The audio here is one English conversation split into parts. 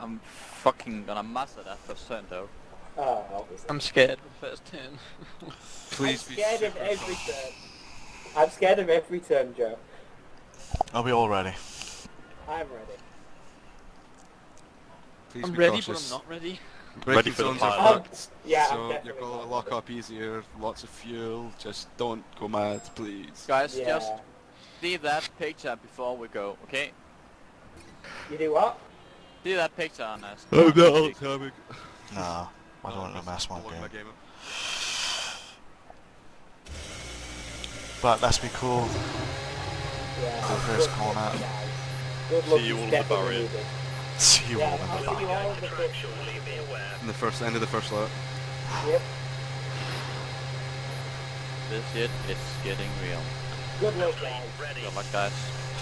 I'm fucking gonna master that first turn though. Oh, obviously. I'm scared of the first turn. Please I'm be scared of every cautious. turn. I'm scared of every turn, Joe. Are we all ready? I'm ready. Please I'm be ready, cautious. but I'm not ready. Braking Ready for the zones are pilot. Um, fucked, yeah, so you're gonna lock up easier, lots of fuel, just don't go mad, please. Guys, Yeah. just leave that picture before we go, okay? You do what? Leave that picture on us. Oh no, timing. Nah, I don't want to mess my Blowing game. up. But let's be cool. Yeah. The first good corner. Good See you all in the definitely barrier. See you Yeah, all in the see back. you all in the first In the first end of the first lap. Yep. This shit is getting real. Good luck, guys. Good luck, guys.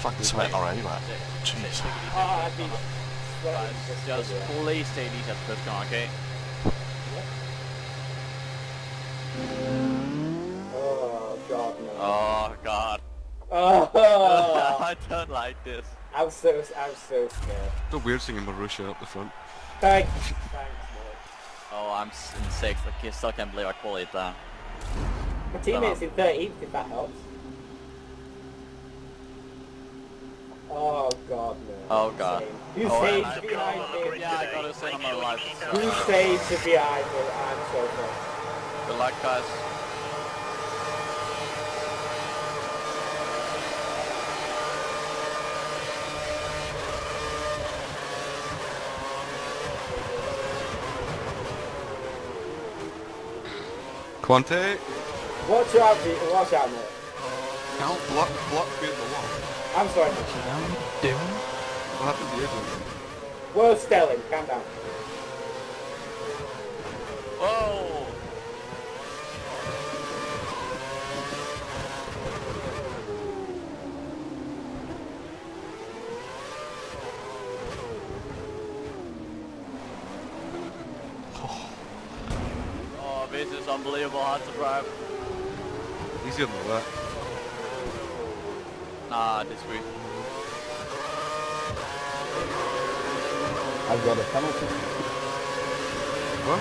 Fucking sweating already, man. Take- take- Jeez. take it easy. Oh, I'd be Guys, sweating just just yeah. please take these at first corner, okay? Oh, God, no. Oh god. Oh, I don't like this. I'm so, I'm so scared. So weird seeing Marussia up the front. Thanks. Thanks, mate. Oh, I'm in sixth. I can- still can't believe I called it that. My teammate's in 13th, if that helps. Oh, God, no. Oh, God. Who Oh, saved and I- behind me? Yeah, I gotta say on my life. Who saved behind me? I'm so sorry. Good luck, guys. Quante! Watch out, Pete. Watch out, mate. How? Block, block me the wall. I'm sorry. I'm doing. What happened to you? Jim? Whoa, Stelling, calm down. Whoa! Oh, this is unbelievable hard to drive. Easier than that. Nah, disagree. I've got a penalty. What?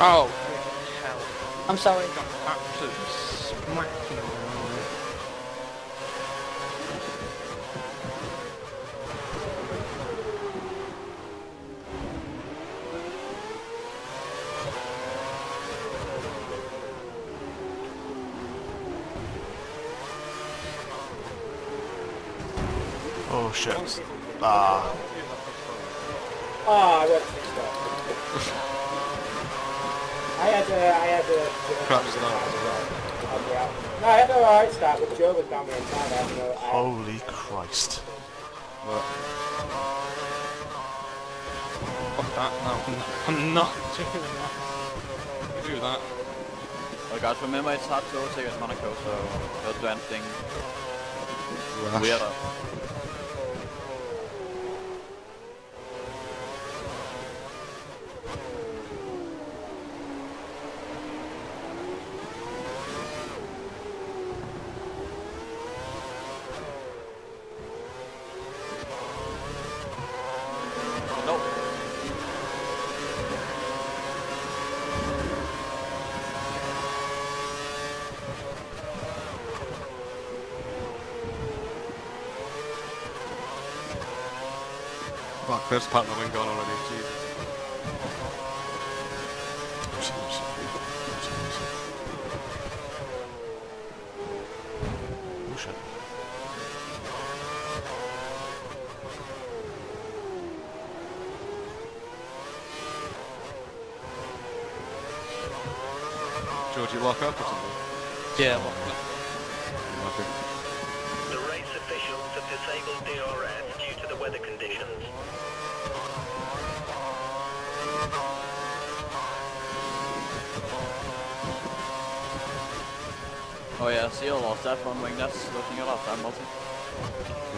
Oh, hell. I'm sorry. Got absolutely smacking. Oh shit. Ah, Oh, I went too slow. I had a, I had a... Crap start. I'll be out. No, I had a alright start, but Joe was down the inside. I had no... I holy Christ. What? Fuck that. No, I'm not, doing that. Do that. Well, guys, remember it's hard to overtake at Monaco, so don't do anything Rash. weirder. Fuck, first part the wing gone already. Jesus. Oh. George, you lock up or something? Yeah, lock that. Okay. The race officials have disabled DRS due to the weather conditions. Oh yeah, Seal lost that front wing. That's looking a lot time, Multi.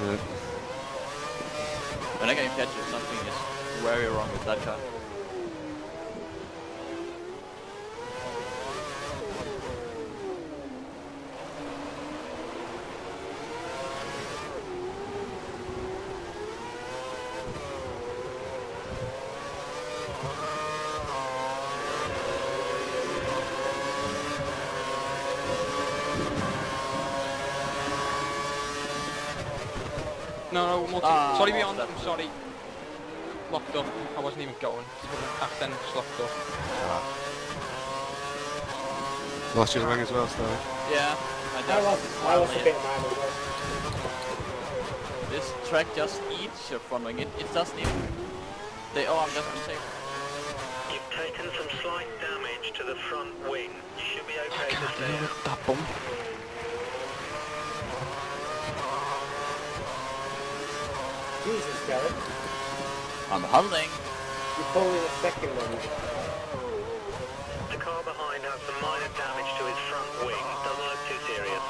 Yeah. When I can catch it, something er is very wrong with that car. No, no, multi. Ah, sorry, what's beyond. that? I'm sorry. Locked up. I wasn't even going. Accident just locked up. Lost your wing as well, Sterling. Yeah, I I lost, I lost a bit of mine as well. This track just eats your front wing. It, it doesn't even. They, oh, I'm just gonna. You've taken some slight damage to the front wing. You should be okay to stay out. That bump. Garrett. I'm holding. You're pulling the second one. The car behind has some minor damage to his front wing. Doesn't look too serious.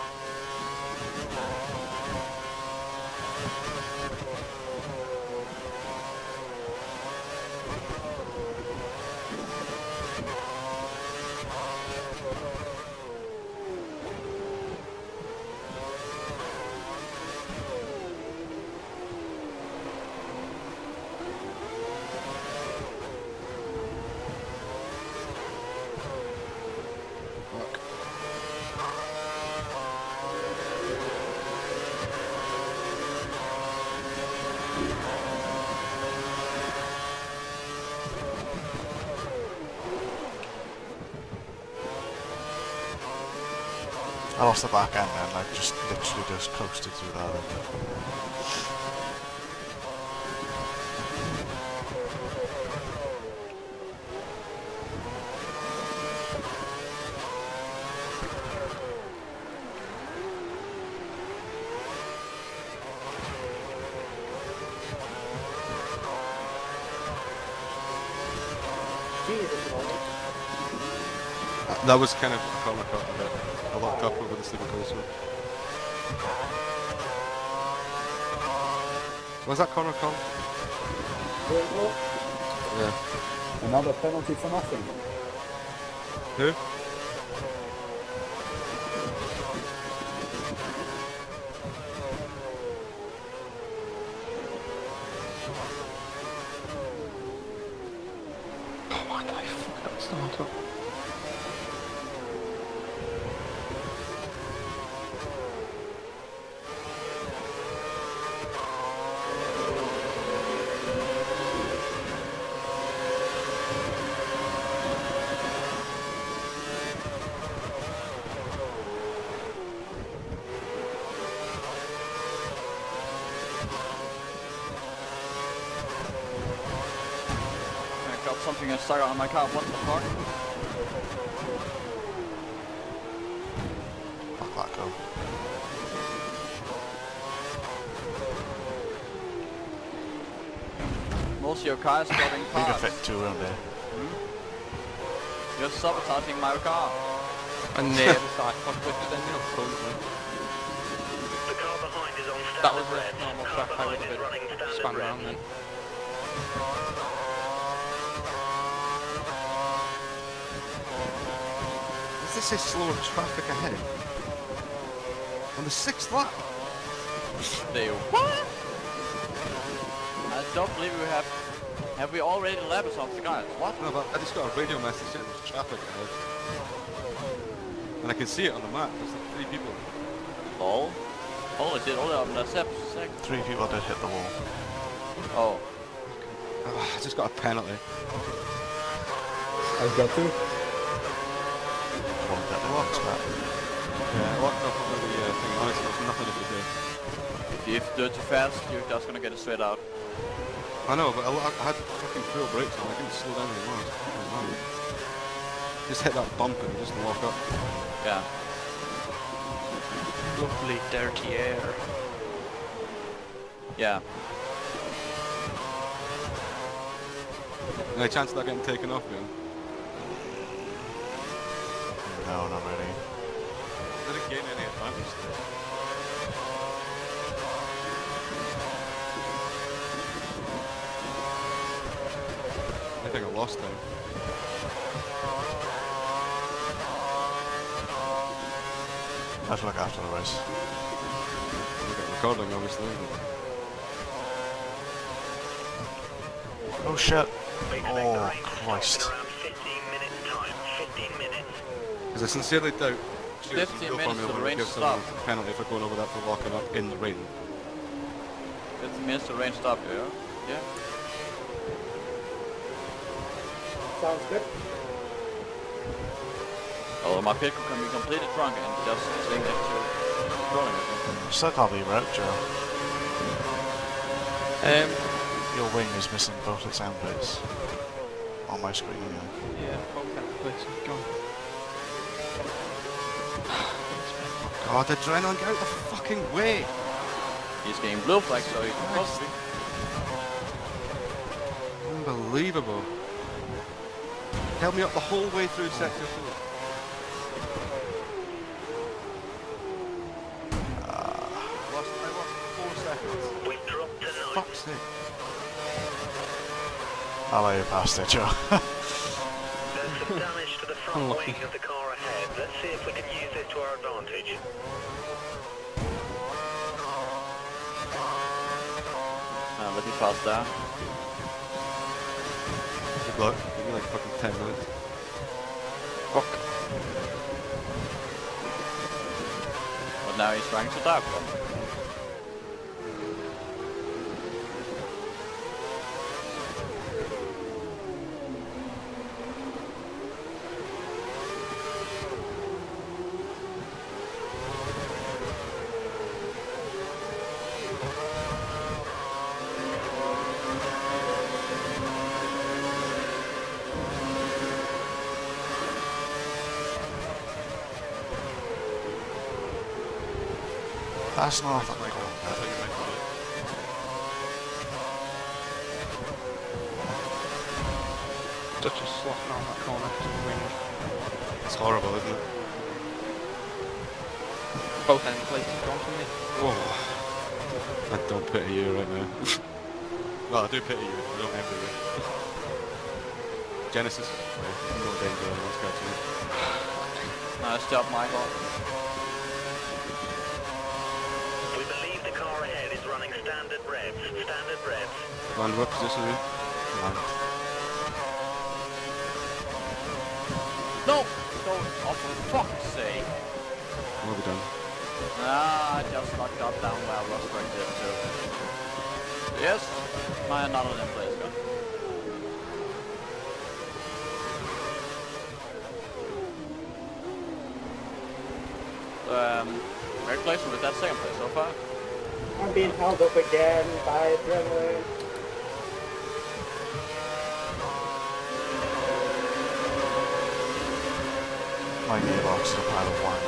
I lost the back end and I just literally just coasted through that. That was kind of a corner cut a bit. I locked up over the sleeper coaster. Was that corner? Greenville? Yeah. Another penalty for nothing. Who? Oh, what the fuck? That start up. I got something stuck on my car. What the fuck? Fuck that. Most of your car is driving You can past. fit two around there. You're sabotaging my car. And there, the side front which then, you know, front wing. The car behind is on standard That was a red. normal car track. I would have is running been standard spun red. around then. Does this say slower traffic ahead? On the sixth lap? They what? I don't believe we have. Have we already lapped off the guys? What? No, but I just got a radio message saying there's traffic ahead. And I can see it on the map. There's like three people. Lol. Holy shit, hold up, that's sec. Three people did hit the wall. Oh. Ah, I just got a penalty. I've got two. One that didn't expect. Yeah, I locked up the uh, thing. Honestly, there's nothing I could do. If you do it too fast, you're just gonna get it straight out. I know, but I, lo- I had fucking full brakes on. I couldn't slow down anymore. It's fucking. Just hit that bump and just lock up. Yeah. Lovely dirty air. Yeah. Any chance of that getting taken off, man? No, not really. Did it gain any advantage there? I think I lost time. I have to look after the race. We got recording, obviously. but- Oh shit. We expect the Oh race to start Christ. in around 15 minutes time. 15 minutes. Because I sincerely doubt. Stuart's 15 real minutes formula to the would rain give to someone stop. a penalty for going over that for locking up in the rain. minutes to range stop you, yeah? Yeah. Sounds good. Although my pickle can be completely drunk and just sitting next to rolling with him. Still can't be right, Joe. Um, Your wing is missing both its end bits. On my screen anyway. yeah, both end plates are gone. God, adrenaline, get out the fucking way! He's getting blue flag, so he's supposed to be. Unbelievable. Held me up the whole way through sector 4. Ah. Lost, I lost four seconds. We've dropped to ninth. Fuck's sake. I'll let you past it, Joe. There's some damage to the front wing of the car ahead. Let's see if we can use this to our advantage. Uh, let me pass that. Good luck. Give me like fucking 10 minutes. Fuck. But now he's trying to tap That's not That's that my goal. That's how you meant to do it. Such a slot around that corner to the wing. It's horrible, isn't it? Both end plates gone from me. Whoa. I don't pity you right now. well, I do pity you, I don't envy you. Genesis, no danger, anyone's catching it. Nice job, Michael. We believe the car ahead is running standard revs. Land what position are you? No! No! Oh, for fuck's sake! What have we done? Ah, I just got got down while Rosberg did too. Yes, my another them place gone. Um, great place with that second place so far. I'm being held up again by adrenaline. My gearbox is a pile of wine.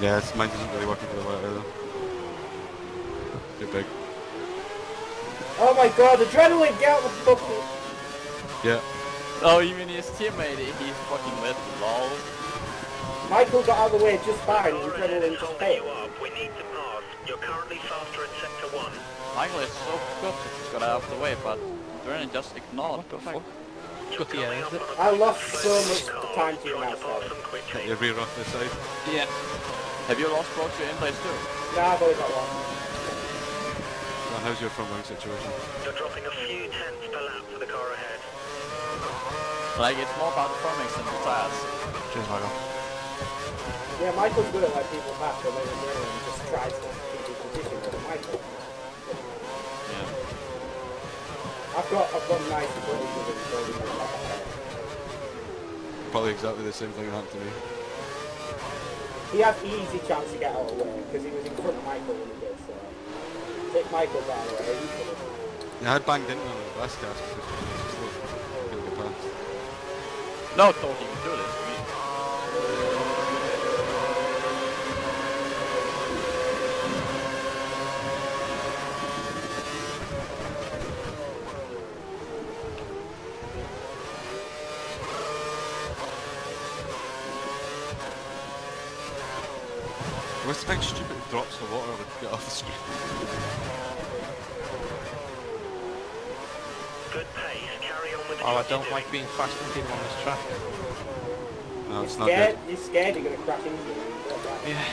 Yeah, it's, mine isn't really working for the way either. Too big. Oh my god, adrenaline, get out the fucking... Yeah. Oh, even his teammate, he's fucking with lol. Michael got out of the way just fine, car ahead adrenaline just failed. We need to pass. You're currently faster in sector 1. Michael is so good he's got out of the way, but Drennan just ignored What the fact. fuck? You're Got the air, coming is up it? on a I lost so much time to you Trying now, to pass sorry. them quickly. Get your rear off this side. Yeah. Have you lost both your inlays too? Nah, I've only got one. Well, how's your front wing situation? You're dropping a few tenths per lap for the car ahead. Like, it's more about the formings than the tires. Cheers, Michael. Yeah, Michael's good at letting people pass, but then adrenaline just tries to keep his position. But Michael, Yeah. I've got, I've got nice ability with him, so he's not. Probably exactly the same thing happened to me. He had easy chance to get out of the way because he was in front of Michael when he did. So take Michael down the way. he could've- Yeah, I had banged into him on the last cast because he was so slow. Couldn't get past. No, don't even do this. We, What's the big stupid drops of water would get off the screen? Good pace. Carry on with the Oh, I don't like being fast and people on this track. No, You're it's not scared. good. You're scared you're gonna crash into him. you don't like it. Yeah.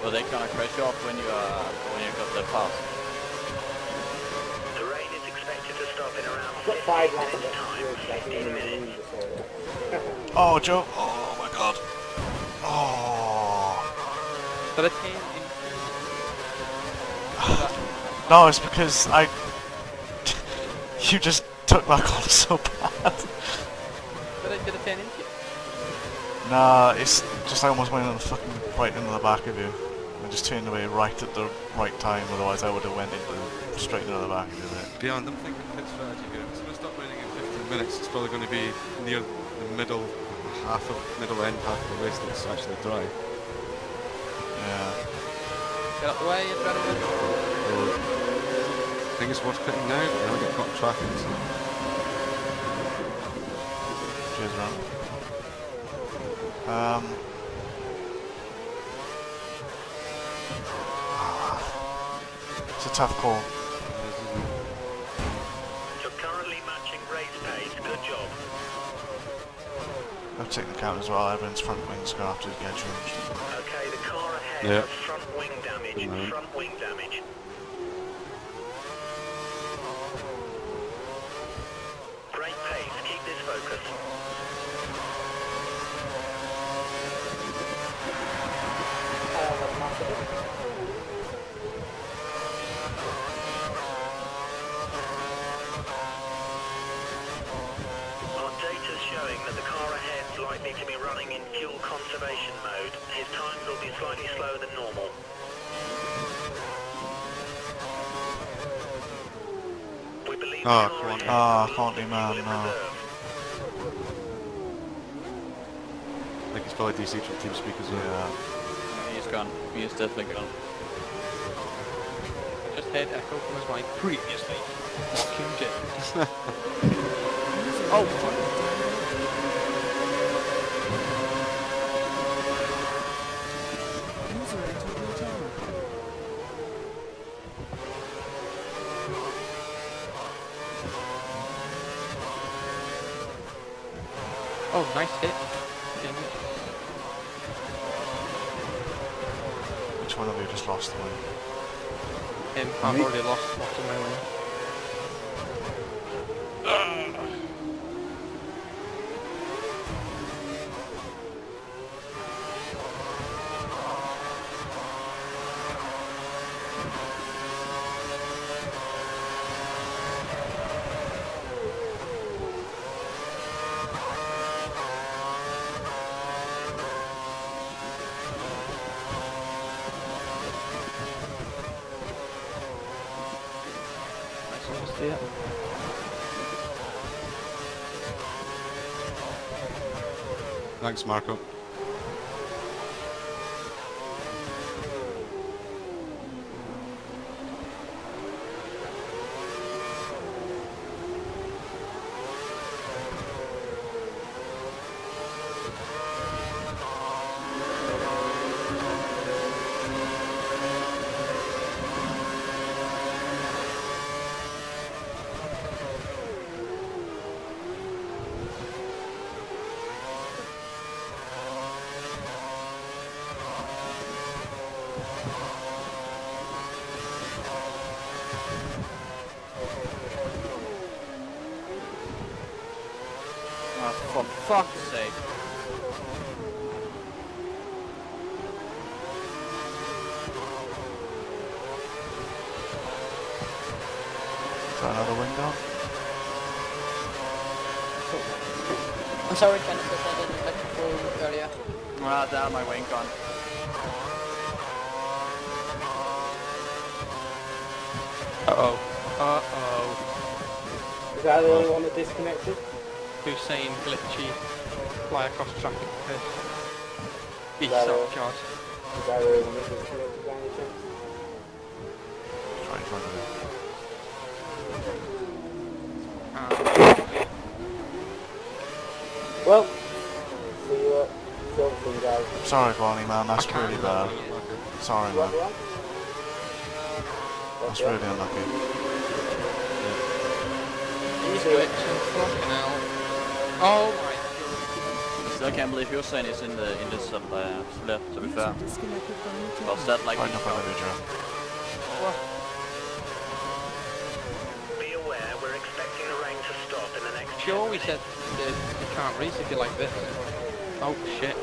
well, they gonna crash off when you uh, when you got that pass. The rain is expected to stop in around I've got 15 five laps minutes time. 15 minutes. lead or so. Oh, Joe. Oh, my God. But I came in No, it's because I... you just took my call so bad. But I did a 10 inch. Nah, it's just I almost went in the fucking right into the back of you. I just turned away right at the right time, otherwise I would have went into straight into the back of you there. Beyond, I'm thinking pit strategy here. It's going to stop raining in 15 minutes. It's probably going to be near the middle half of middle end half of the race that's actually dry. Yeah. Get out the way, adrenaline. So, I think it's worth pitting now. I don't get caught in traffic. So. Cheers, man. Um. It's a tough call. You're currently matching race pace. Good job. I've taken account as well. Everyone's front wings going to have to get changed. Yeah. front wing damage. Front wing damage. Great pace. Keep this focus. Uh, that's massive. Our data's showing that the car ahead's likely to be running in fuel conservation mode. His times will be slightly slower than normal. We believe the Oh, come on. ahead Ah, can't leave be man, no. I think it's probably DC from TeamSpeak as well. Yeah. He's gone. He's definitely gone. Just heard echo from his mic previously. Fucking James. Oh, fuck. Oh, nice hit. James. Which one of you just lost the win? Him, I've already lost lots of my win. Almost there. Thanks, Marco. Oh, for fuck's sake. Is that another win gone? I'm sorry, Genesis, I didn't let you go earlier. Ah, down my wing gone. Uh-oh. Uh-oh. Is that the only one that disconnected? Who's saying glitchy fly across traffic piss? Be That, uh, suck, God. Is that the only one that disconnected by any chance? Right in front of you. Ah. Well, see you at Silverstone, guys. Sorry, Bonnie, man. That's I really bad. Sorry, man. That's really unlucky. He's glitching, fucking hell. Oh my Still can't believe you're saying it's in the in this uh, split. To be fair, was that like? Right in front of you, Joe. Be aware, we're expecting the rain to stop in the next Sure, we said uh, you can't race if you like this. Oh shit.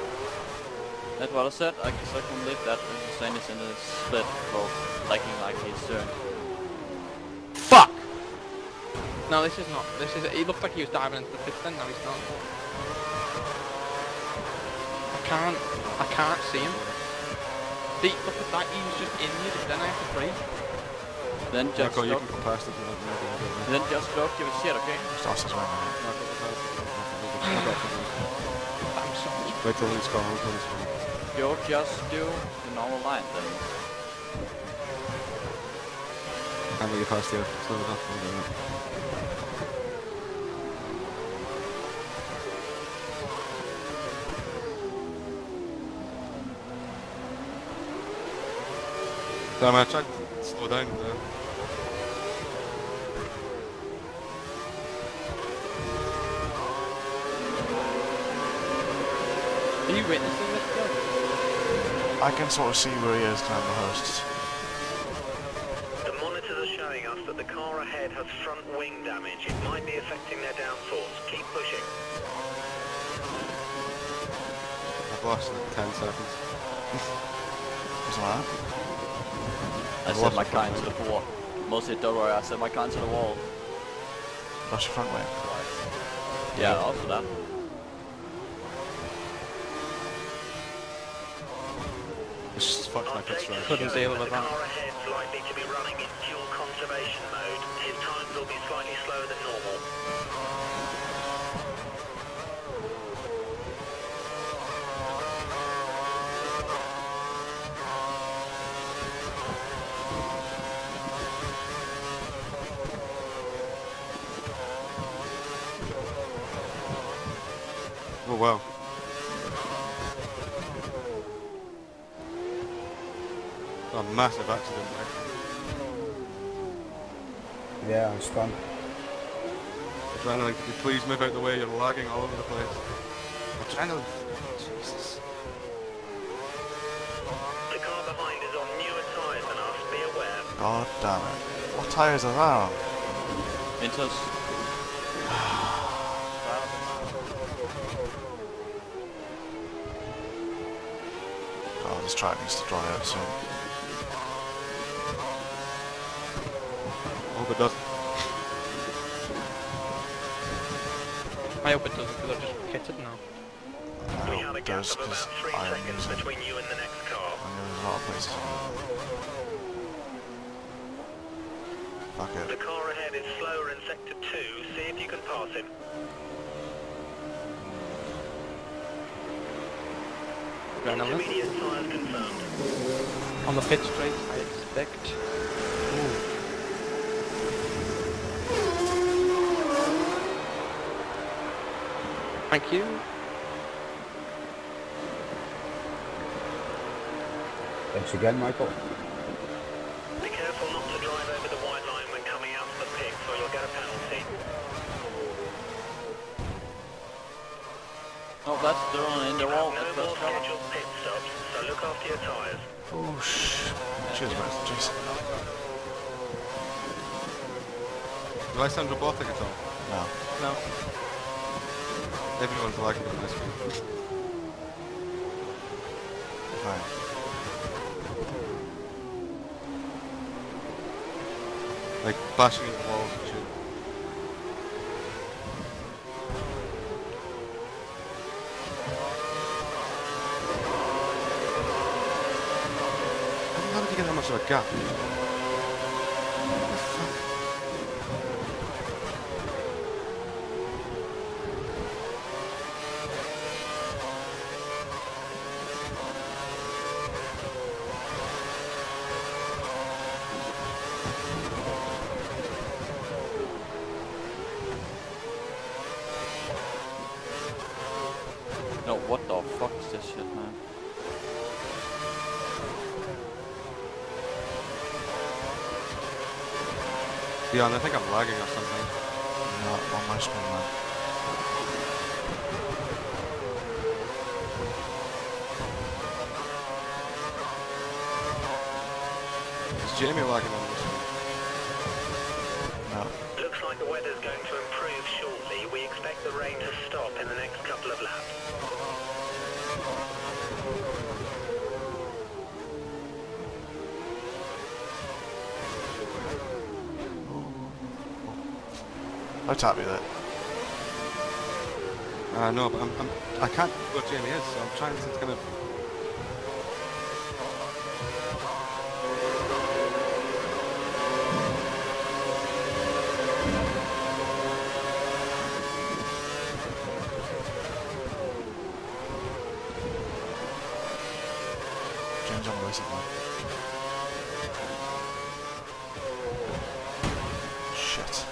That's what I said. I guess I can believe that. You're saying it's in the split for liking like he's doing. Fuck! No, this is not. This is. He looked like he was diving into the pits then. No, he's not. I can't. I can't see him. See, look at that. He was just in here. Then I have to brake. Then just Marco, you can go past it. but I'll never do it. then just look, give a shit, okay? Starts his way, man. Marco, go past it. I'll go past it. I'm sorry. Wait till he's gone. Wait till. You just do the normal line then. Can't let you past here. Slow enough. I'll do it. Damn, I tried to slow down there. Are you witnessing this? Joe? I can sort of see where he is, kind of the host. The monitors are showing us that the car ahead has front wing damage. It might be affecting their downforce. Keep pushing. I've lost like 10 seconds. Doesn't matter. I set my car into the wall. Mostly, don't worry, I set my car into the wall. Rush your front wing? Yeah, also that. Just fucked my Our pits right. Couldn't deal with that. car likely to be running in fuel conservation mode. His times will be slightly slower than normal. Oh wow. A massive accident there. Yeah, I'm stunned. Adrenaline, could you please move out the way? You're lagging all over the place. Adrenaline. Jesus. The car behind is on newer tyres than us. Be aware. God damn it. What tyres are that on? Inters. Oh, this track needs to dry out soon. Hope it doesn't. I hope it doesn't because I've just kitted now. I We hope have it gap does, of because I am seconds using between you and the next car. I know there's a lot of places. Fuck The it. car ahead is slower in sector 2. See if you can pass him. Intermediate tyres confirmed. On the pit straight, I expect. Thank you. Thanks again, Michael. Be careful not to drive over the white line when coming out of the pits or you'll get a penalty. Oh, that's the one in the You wall. That's no more first cover. scheduled pit stops, so look after your tyres. Oh, shh. Cheers, man. Jeez. Do I sound robotic at all? No. No. Everyone's lagging on this one. Fine. Like bashing into walls and shit. How did you get that much of a gap? What the fuck? No, what the fuck is this shit, man? Yeah, and I think I'm lagging or something. No, on my screen, man. Is Jamie lagging on this one? No. Looks like the weather's going to improve shortly. We expect the rain to stop in the next couple of laps. How tap me that? Uh, know, but I'm, I'm, I can't Jamie is, so I'm trying to kind of... James on the racing line. Shit.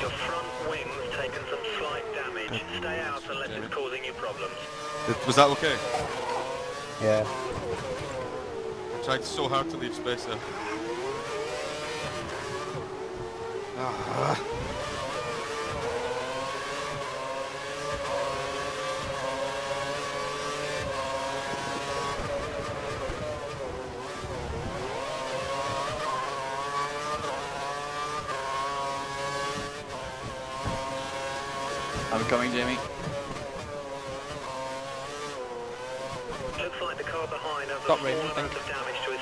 Your front wing's taken some slight damage. Stay out unless it's causing you problems. Did- Was that okay? Yeah. I tried so hard to leave space there. Ah. I'm coming, Jamie. Looks like the car behind has a small amount of damage to his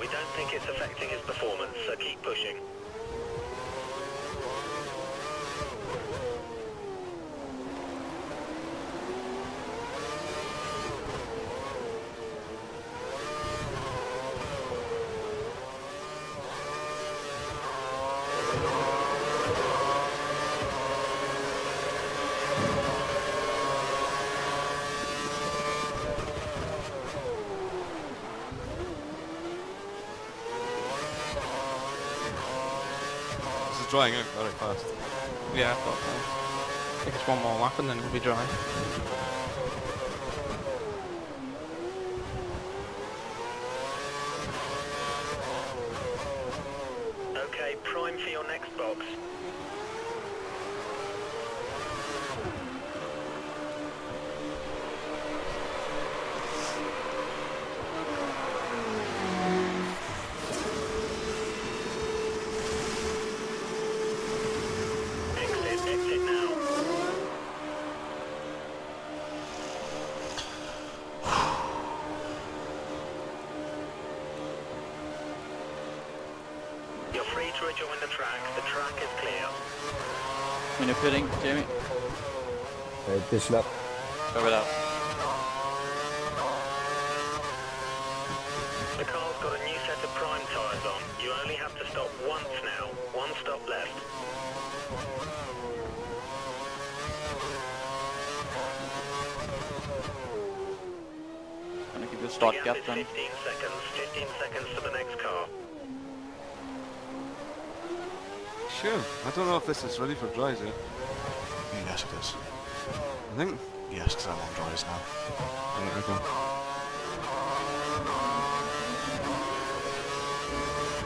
We don't think it's affecting his performance, so keep pushing. This is drying out very fast. Yeah, I thought so. I think it's one more lap and then it'll be dry. This lap. go it out. The car's got a new set of prime tyres on. You only have to stop once now. One stop left. Gonna give you a start The gap gap 15 seconds. 15 seconds to the next car. Sure. I don't know if this is ready for dries yet. Yes, it is. I think... Yes, because I'm on dries now. Right, okay.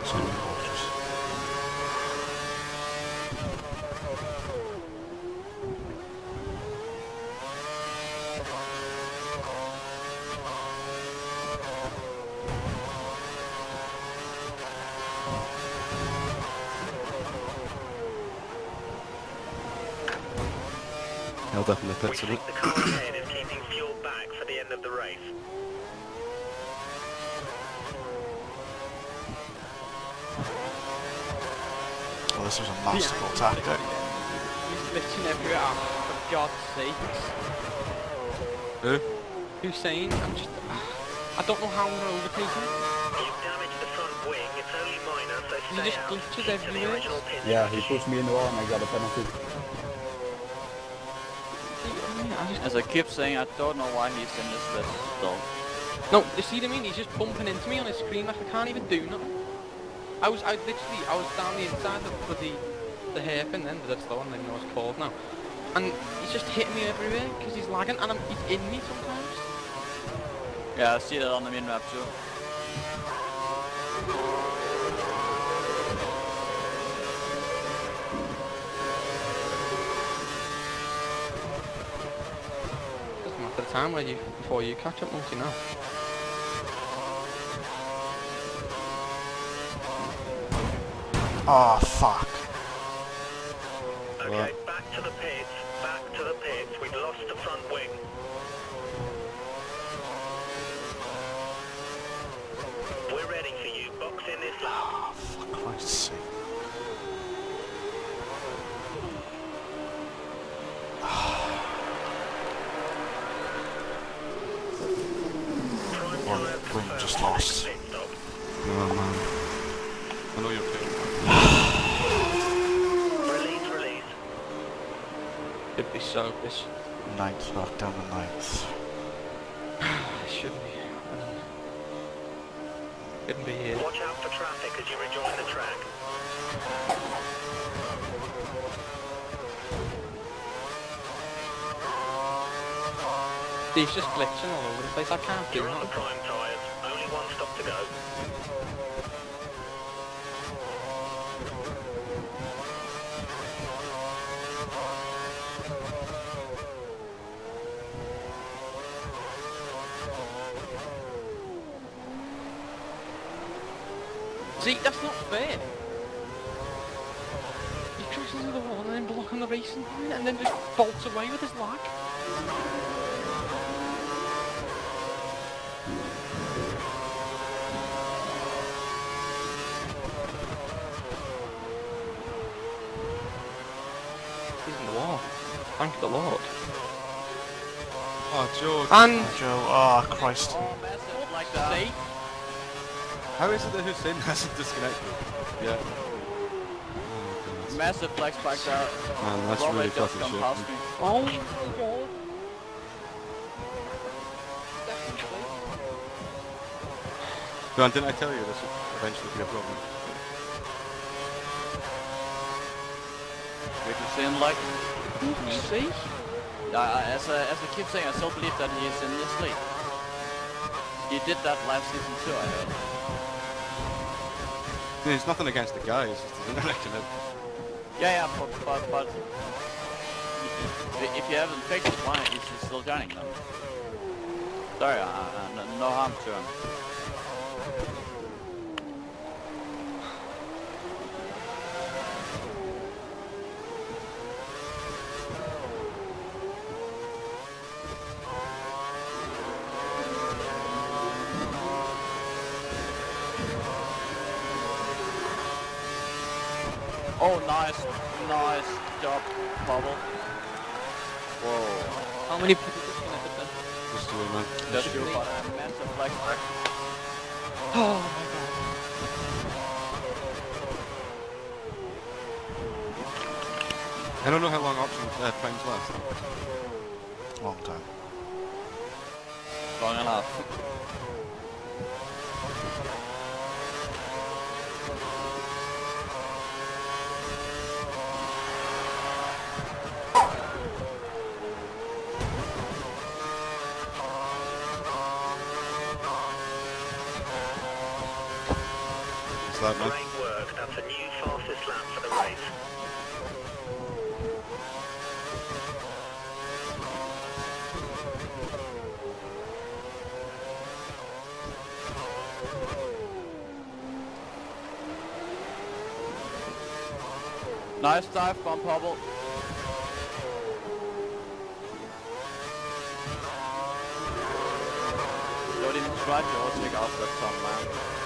So I'm cautious. Held up in the We pits a bit. think the car ahead is keeping fuel back for the end of the race. Well, this was a masterful tactic. He's glitching everywhere. Oh, for God's sakes. Who? Hussein, I'm just... Ah, I don't know how we're overtaking. You've damaged the front wing. It's only minor, so He just out. glitches to the everywhere. Yeah, he strategy. pushed me in the wall and I got a penalty. I just... As I keep saying, I don't know why he's in this list still. No, you see what I mean? He's just bumping into me on his screen like I can't even do nothing. I was, I literally, I was down the inside of the, the, hairpin then, that's the one, I don't know what it's called now. And he's just hitting me everywhere because he's lagging and I'm, he's in me sometimes. Yeah, I see that on the min map too. Doesn't matter the time where you, before you catch up, you know? Oh, ah, fuck. Okay, back to the pits. Back to the pits. We've lost the front wing. We're ready for you. Box in this lap. Oh, for Christ's sake. It'd be so this Ninth, back down to ninth. should be. Couldn't be here. Watch out for traffic as you rejoin the track. He's just glitching all over the place. I can't do You're on the that. prime tyres. Only one stop to go. See, that's not fair. He crashes into the wall and then blocking the racing line and then just bolts away with his lag. He's in the wall. Thank the Lord. Oh, Joe. And Joe, oh Christ. Oh, like that. How is it that Hussein hasn't disconnected? Yeah. Oh, goodness. Massive flex back there. Man, that's Robert really fucking come shit. me. oh my God. Definitely. John, didn't I tell you this would eventually be a problem? Wait to see him like. See? I, I, as, I, as I keep saying, I still believe that he is in this league. He did that last season too, I heard. I mean, it's nothing against the guy, it's just his internet connect. Yeah, yeah, but, but, but if you haven't fixed it, why he still joining them? Sorry, uh, uh, no- no harm to him. Oh, nice, nice job, Bubble. Whoa, How many people disconnected then? Just do it, man. that's you, but a massive flex back. Oh my god. I don't know how long options uh, primes last. Long time. Long enough. Nice dive, Bomb Bubble. Don't even try to overtake off that song, man.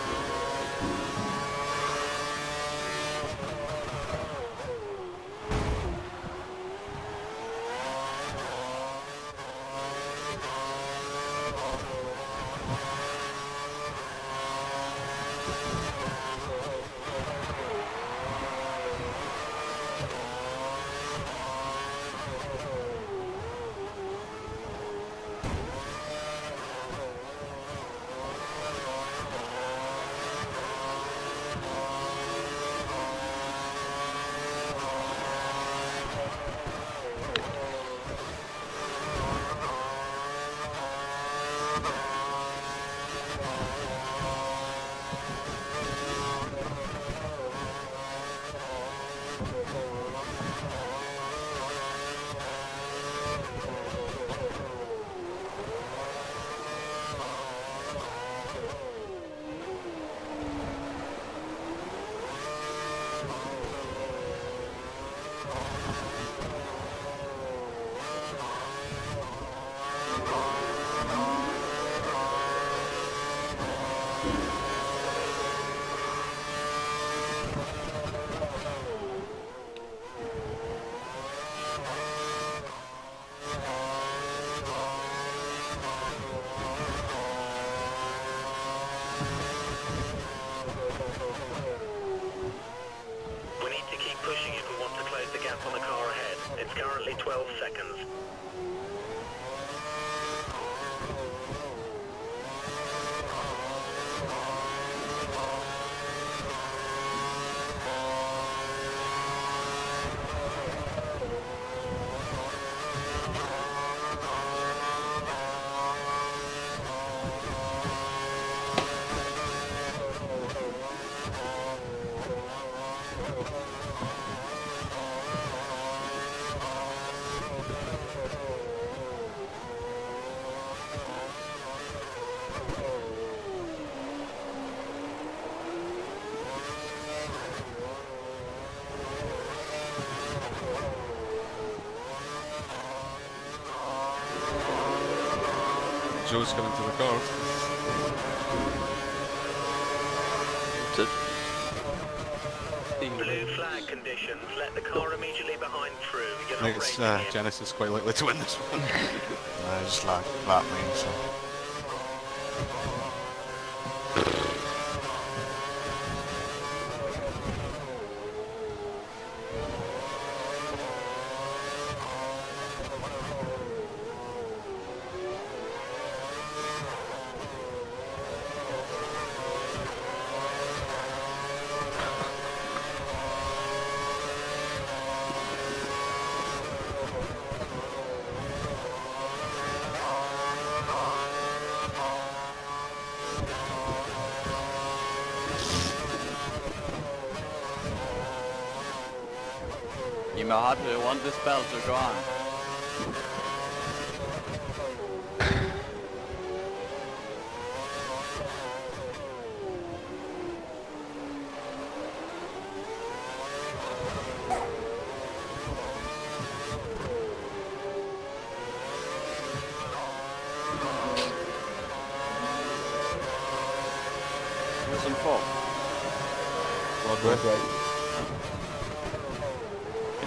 Joe's coming to record. Blue flag conditions. Let the car immediately behind through. You're I not think it's uh. Genesis quite likely to win this one. I just like that me, so. Jimmy, how do you want this battle to go on? Listen for. Broadway.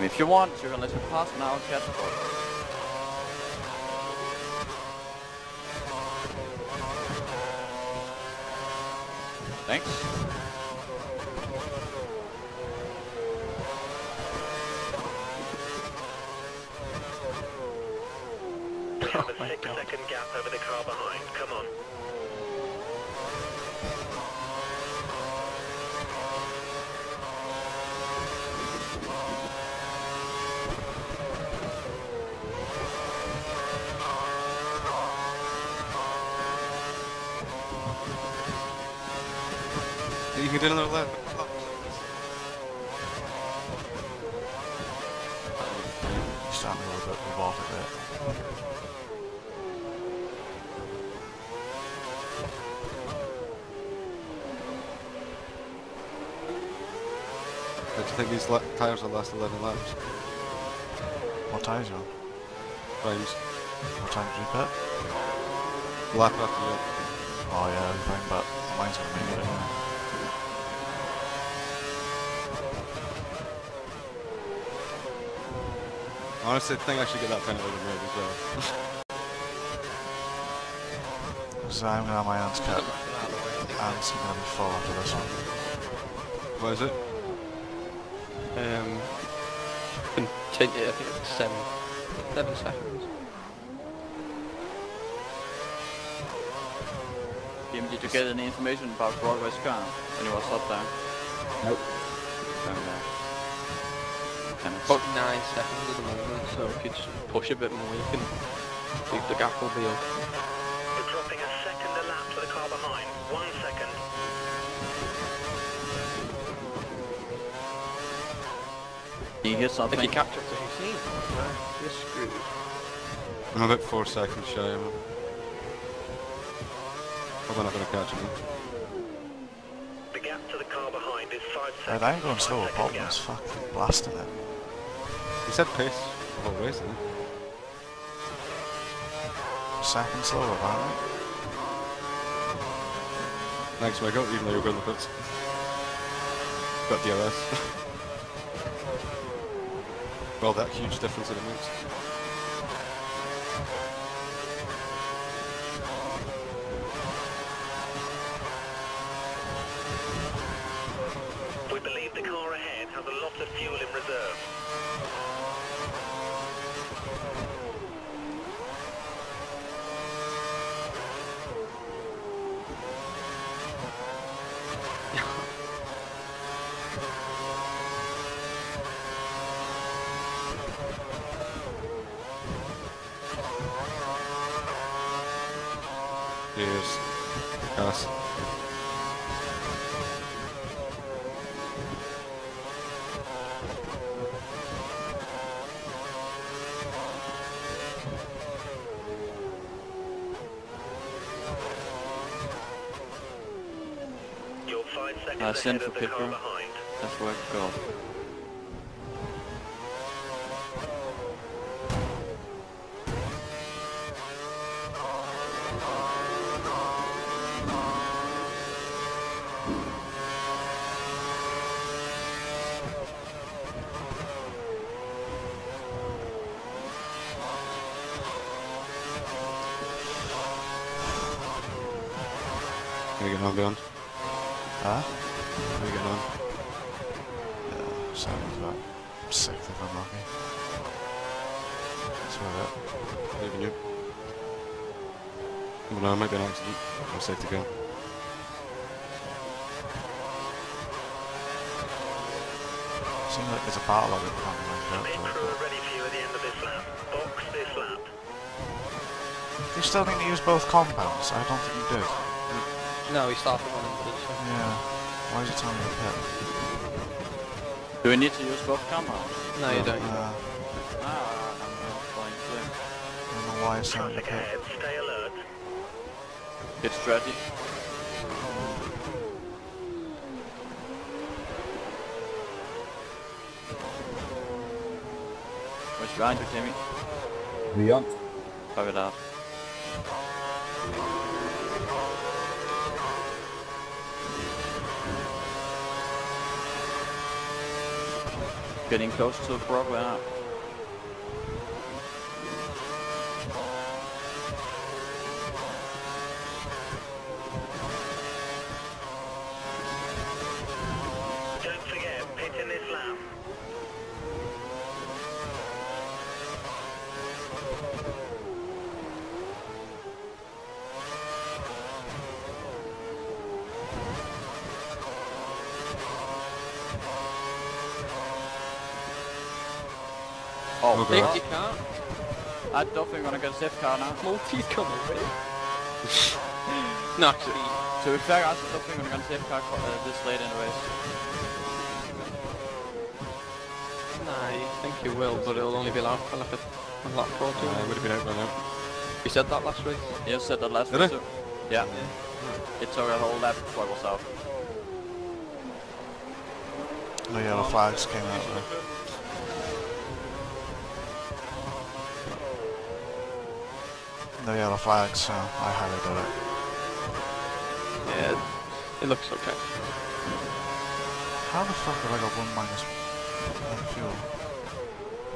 And if you want, you can let him pass now and catch for. Thanks. We have a six second gap over the car behind. Come on. Can do another lap. Starting a little bit revolve a bit. Do you think these la- tyres will last 11 laps? What time's you on? Times. What time did you pit? Lap after you. Oh yeah, I'm but mine's gonna make it anyway. Honestly, I think I should get that penalty removed as well. So I'm gonna have my hands cut. Hands are gonna be full after this one. What is it? Um, continue, I think it's seven, seven seconds. Jim, did you get any information about Broadway's car when you was up there? Nope. Okay. About nine seconds at the moment, so if you just push a bit more, you can think the gap will be up. You're dropping a second a lap to the car behind. One second. Can you hear If something? you catch up to Hussein, you're screwed. I'm about four seconds shy of him. Probably not going to catch him. The gap to the car behind is five Yeah, seconds. I ain't going Five slow, second Bob gap. fucking blasting it. He said pace the whole race, didn't he? Second slower, apparently. Thanks, Michael, even though you're going to the pits. Got DRS. well, that huge difference in it makes. We believe the car ahead has a lot of fuel in reserve. Cheers. Gas. You're five seconds Uh, send for of the car behind. That's where it goes. How you getting on, Beyond? Huh? How you getting on? Yeah, sounds about sixth if I'm lucky. That's about it. Leaving you. Well, no, it might be an accident. I'm safe to go. Seems like there's a battle of it can't The pit remember crew are ready for you at the end of this lap. Box this lap. Do you still need to use both compounds? I don't think you did. No, we started running with it, so. Yeah. Why is it telling me to pit? Do we need to use both compounds? No, you don't. Uh, Ah, I'm not flying clear. I don't know why it's telling me to pit. Ahead. Stay alert. It's ready. What's behind you, Timmy? Beyond. Cover it up. Getting close to Broadway now. Oh, Okay. big. Safety car. I don't think we're gonna get a safe car now. Multi's coming with No, actually, To be fair, guys, I don't think we're gonna get a safe car co- uh, this late anyways. nah, I think you will, but it'll only be allowed for like a, a lap or two. Uh, I would have been out by now. You said that last race? You said that last Did race I? too. Yeah. It took a whole lap before it was out. No yellow flags came out there. No yellow flags, so I highly doubt it. Yeah, it looks okay. How the fuck have I got one minus one fuel?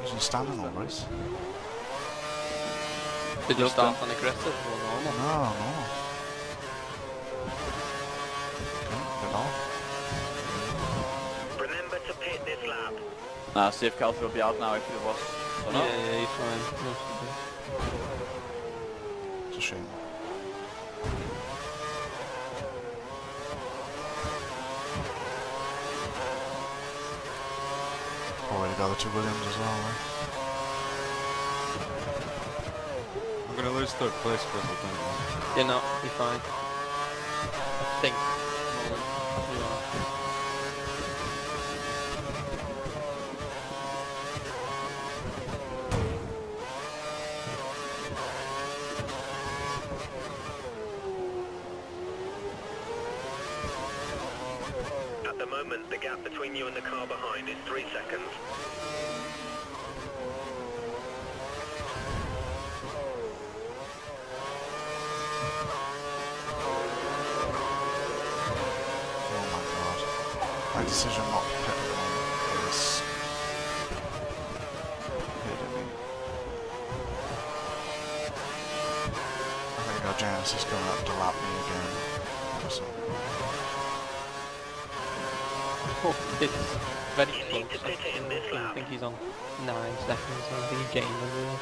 Using standing all race? Did you Just start on aggressive or normal? no. Didn't at all. Remember to pit this lap. Nah, safe cars will be out now if it was. So Yeah, yeah, you're fine. No, it's okay. It's a shame. Already got the two Williams as well, right? I'm gonna lose third place because of that. You're not, you're fine. I think. Nolan, you are. At the moment, the gap between you and the car behind is three seconds. Oh my god. My decision not to pit them is hitting me. I think our Janus is going up to lap me again. So, Oh, it's very You close. need to pit it in this I lap. think he's on nine seconds. I think he gained a little.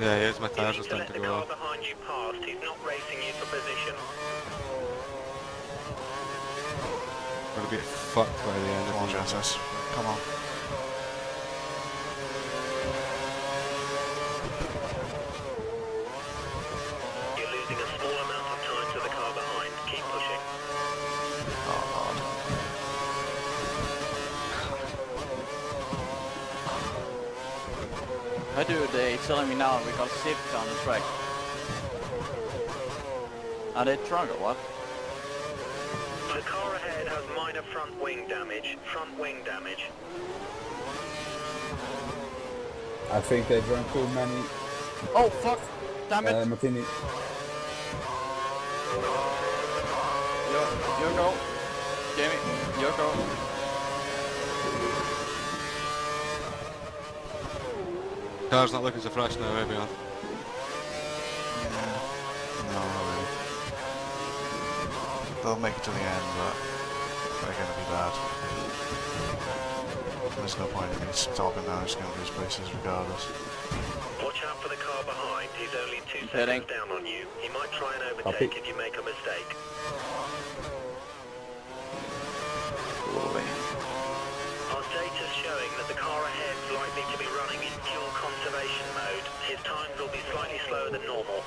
Yeah, here's my You tyres need are to let starting the to go car off. behind you past. He's not racing you for position. I'm gonna be fucked by the end come on, of the Janus. Come on. You're losing Why do they telling me now we on the track? Are they drunk or what? The car ahead has minor front wing damage. Front wing damage. I think they drank too many Oh fuck! Damn it! uh, martini. your, your go. Jamie, your go. Car's not looking so fresh now, eh, Beyond? No, not really. They'll make it to the end, but they're gonna be bad. There's no point in me stopping now, just gonna lose places regardless. Watch out for the car behind. He's only two Heading. seconds down on you. He might try and overtake Copy. if you make a mistake. Slowly. Our data's showing that the car ahead's likely to be running in fuel conservation mode. His times will be slightly slower than normal.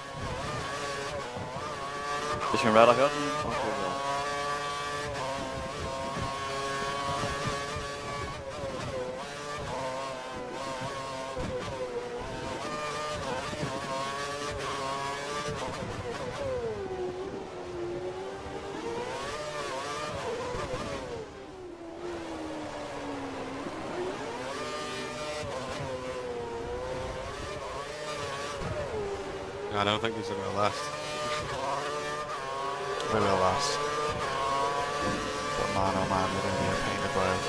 I don't think these are going to last. They will last. But man, oh man, they're gonna be a pain in the butt.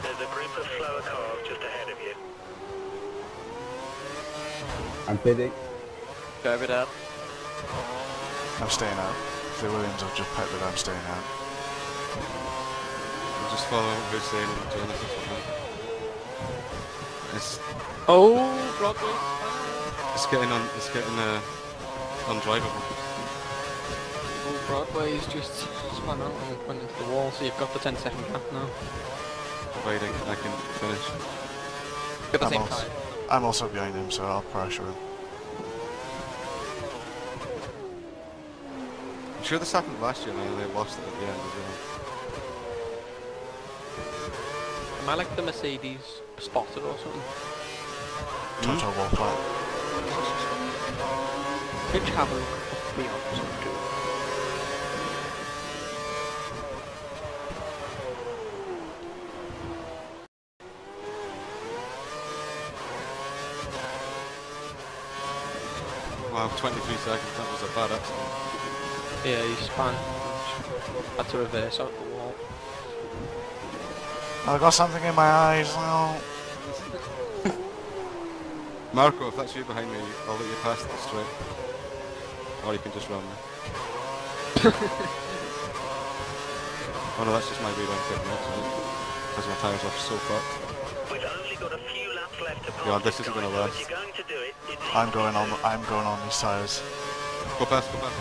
There's a group of slower cars just ahead of you. I'm pitting. Copy that. I'm staying out. If the Williams have just pepped it, I'm staying out. We'll just follow Hussein and Jonas or something. It's, Oh, Broadway. it's getting on, it's getting uh, undrivable. Oh, Broadway is just spun out and went into the wall, so you've got the 10 second gap now. Providing I can finish. Got the I'm same also, time. I'm also behind him, so I'll pressure him. I'm sure this happened last year and they lost it at the end as well. Am I like the Mercedes spotted or something? Total wall flat. Could have a look up beyond something. Wow, 23 seconds, that was a bad accident. Yeah, he spun. Had to reverse out the wall. I've got something in my eyes. Oh. Marco, if that's you behind me, I'll let you pass it straight. Or you can just run me. oh no, that's just my rear end getting out, Because my tyres are so fucked. We've only got a few laps left to pass. Yeah, this this isn't gonna last. If you're going to do it, it's I'm going on. I'm going on these tires. Go past, go past.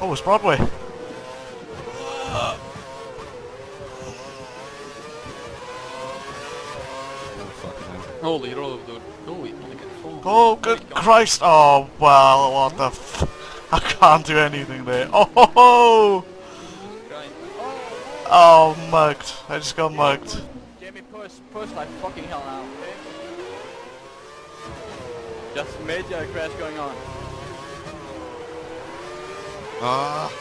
Oh, it's Broadway. Oh, fucking. Holy, you're all the... Oh, you only get four. Oh, good Christ! Oh, well, what the f... I can't do anything there. Oh, ho, ho. Oh, mugged. I just got mugged. Jamie, push, push like fucking hell now, okay? Just major crash going on. Ah!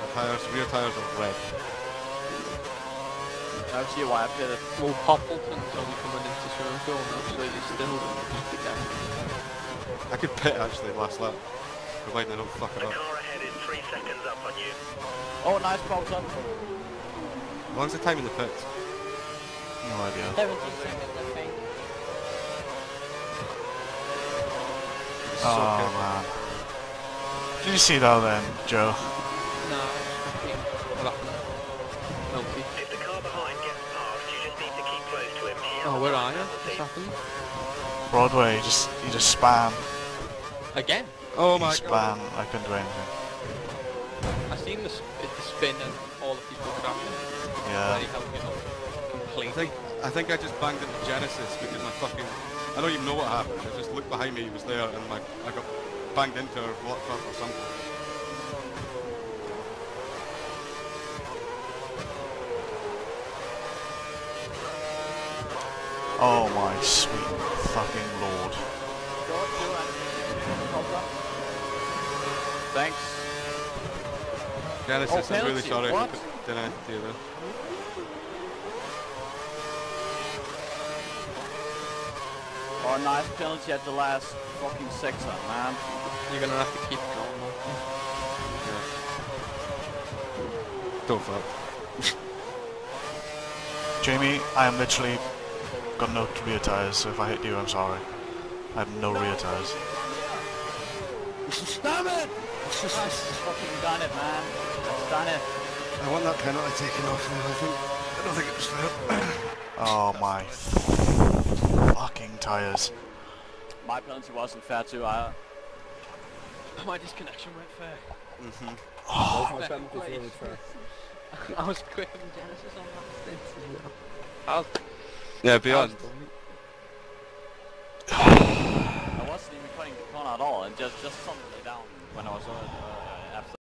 The tires, rear tires are red. I see why I did it. Well, Poppleton's only coming into circle now, so he's still just be there. I could pit actually last lap, providing they don't up. oh, nice box up. How long's the time in the pits? No idea. 17 seconds, I think. So oh, man. Did you see that then, Joe? No, Oh, where are you? What's happened? Broadway, you just, you just spam. Again? Oh my spam. god. I couldn't do anything. I seen the, sp- the spin and all the people crashing. Yeah. Bloody hell, you know, I think I think I just banged into Genesis because my fucking I don't even know what happened. I just looked behind me, he was there, and my I got banged into or blocked up or something. Oh my sweet fucking lord. George, you and Cobra. Thanks. Genesis, Oh, I'm really penalty, sorry what? if I put did anything to you there. Oh, nice penalty at the last fucking sector, man. You're gonna have to keep going. man. Don't fuck. Jamie, I am literally got no rear tires, so if I hit you, I'm sorry. I have no rear tires. Damn it! Fucking done it, man. That's done it. I want that penalty taken off me, I think. I don't think it was fair. Oh my fucking tires. My penalty wasn't fair too. I, My disconnection went fair. mm-hmm. Both my penalties were really fair. I was quicker than Genesis on that stint. I was, Yeah, beyond. I wasn't even cutting the corner at all, and just just suddenly down when I was uh, uh,